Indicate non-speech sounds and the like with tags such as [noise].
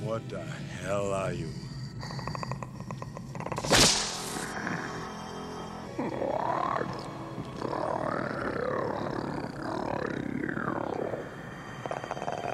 What the hell are you? [laughs]